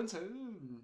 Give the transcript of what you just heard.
完成。